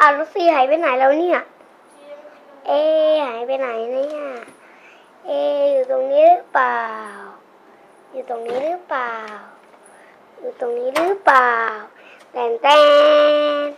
อ้าวลูซี่หายไปไหนแล้วเนี่ย เอหายไปไหนเนี่ย เออยู่ตรงนี้หรือเปล่า อยู่ตรงนี้หรือเปล่า อยู่ตรงนี้หรือเปล่าแตนแตน